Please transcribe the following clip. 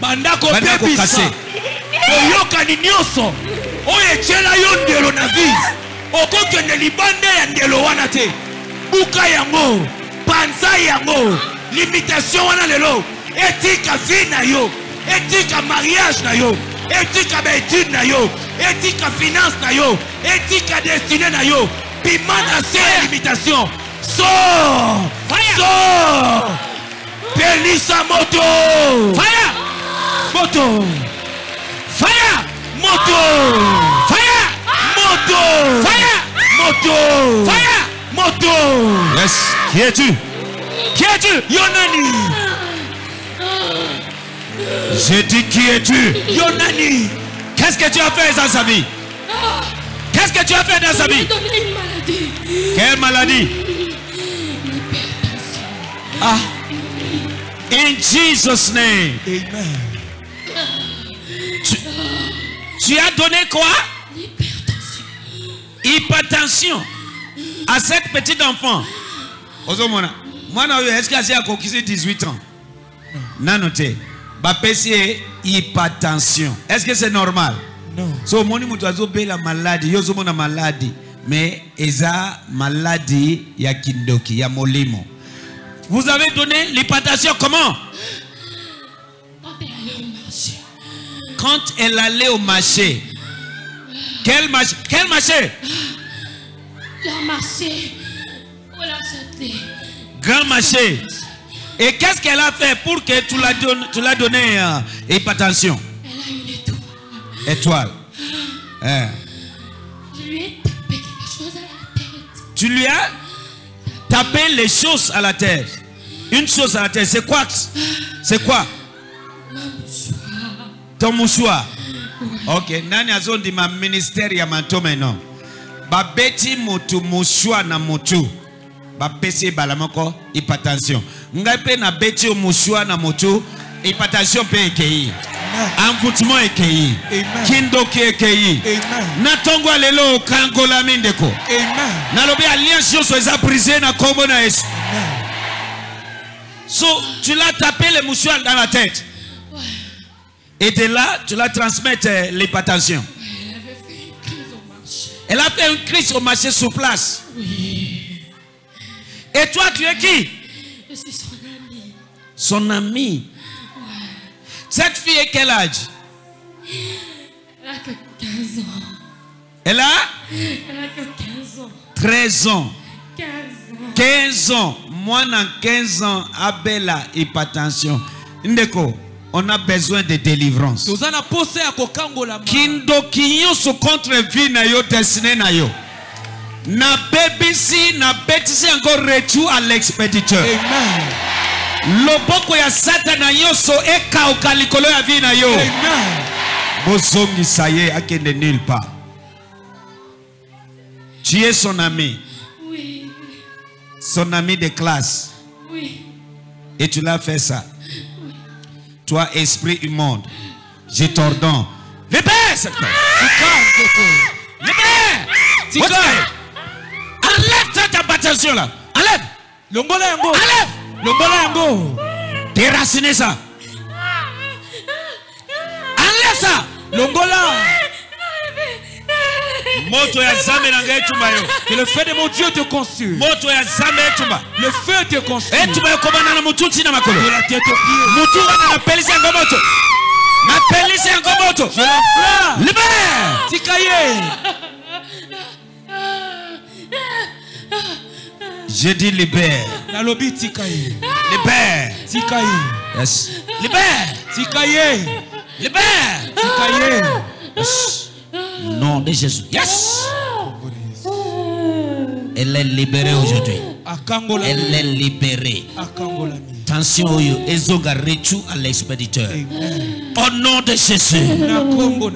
banda kobebisa boyokani nyonso. Oyo etiela yo ndelo na vise okokende libanda ya ndelo wana te. Buka yango. Panza yango. Limitation wana lelo. Etika vie na yo. Etika mariage na yo. Etika baetude na yo. Etika finance na yo. Etika destine na yo. Bima na se ya limitation. Sor sor pelisa moto. Fire! Moto Fire! moto Fire! moto Fire! moto Fire! moto Yes. Qui es-tu? Qui es-tu? yo nani J'ai dit qui es-tu? yo nani Qu'est-ce que tu as fait dans sa vie? Qu'est-ce que tu as fait dans sa vie? Quelle maladie? Ah. In Jesus' name. amen Tu as donné quoi? L'hypertension. Hypertension à cette petite enfant. Ozomona. Mwana oyo est-ce que asi akokisi 18 ans? Nano te. Bapesi hypertension. Est-ce que c'est normal? non so omoni moto azobela maladi yo ozomona maladi mais eza maladi ya kindoki ya molimo vous avez donné l'hypertension comment? Quand elle allait au marché. Quel marché? Quel marché? Le marché, grand marché. Et qu'est-ce qu'elle a fait pour que tu l'as donné, tu l'as donné euh, hypertension Elle a une étoile. étoile. Hein. Je lui ai tapé quelque chose à la tête. tu lui as tapé les choses à la tête une chose à la tête c'est quoi? C'est quoi? Ma mouchoir. ton mouchoir ok nani azondima ministère ya matome no babeti motu mouchoir na motu bapesi ebala moko hypertension ngai mpe nabeti yo mouchoir na motu hypertension mpe ekei envoûtement ekei kindoki ekei na ntongo ya lelo okangolami ndeko nalobi alliance nyonso eza brisé na nkombo na yesu. So tu l'as tapé le mouchoir dans la tête et de là tu l'as transmettre euh, l'hypertension Elle avait fait une crise au marché. elle a fait une crise au marché sur place Oui. et toi tu es qui? Je suis son amie. son ami cette fille est quel âge? Elle a que 15 ans. elle a? Elle a que 15 ans. 13 ans 15 ans. 15 ans mwana 15 ans abela hypertension ndeko on a besoin de délivrance. Kindoki nyonso contre vie na yo destine na yo. Nabebisi nabetisi yango retour à l'expéditeur. Amen. Loboko ya satana nyonso ekauka likolo ya vie na yo. Amen. Bozongisa ye akende nulle part. Tu es son ami. Oui. son ami de classe. Oui. et tu l'as fait ça toi esprit immonde. Je t'ordonne. Libère cette personne libère. Enlève cette hypertension là. Enlève. Longola yango. Enlève. Longola yango. Déraciner ça. Enlève ça. Longola que le feu de mon dieu te consume. Le feu te consume. De la tête aux pieds. Yango moto. Je l'enflamme libère. Tika ye. Je dis libère. Nalobi tika ye. Libère. Tika ye. Yes. Libère. Tika ye. Libère. Tika ye nom de Jésus. Yes! Elle est libérée aujourd'hui. Elle est libérée. Tension oyo à l'expéditeur. Au nom de Jésus. Na kombo